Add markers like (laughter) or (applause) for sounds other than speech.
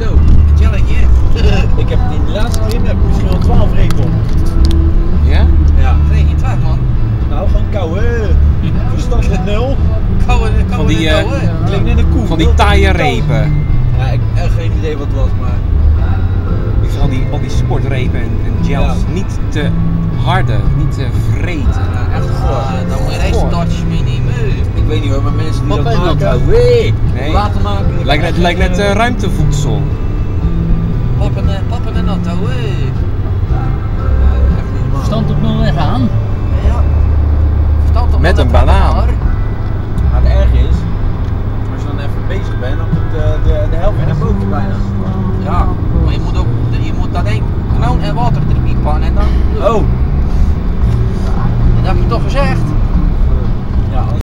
Zo, challenge. (laughs) Ik heb die laatste keer heb ik misschien al 12 repen op. Ja? Ja. Nee, geen twijfel man. Nou, gewoon kou, hè. Verstand op nul. Koude, koude Van die, eh. Klinkt net een koe. Van die taaie repen. Ja, ik heb geen idee wat het was, maar... Ik vind al die, al die sportrepen en, en gels Ja. niet te harde, niet te vreten. Ja, echt goor. Ah, dan moet je echt meenemen. Ik weet niet hoor, maar mensen die Wat dat maken... nou? Wee! Nee. Lijkt net, lijkt net eh, ruimtevoedsel. Pappen en, pappen en auto, hé. Eh, Verstand op mijn weg aan. Ja. Verstand op Met een banaan. Maar het erg is, als je dan even bezig bent, dan moet de, de, de helft naar boven bijna. Ja, maar je moet ook, je moet dat één knoon en water erin pannen en dan... Oh! Dat heb je toch gezegd?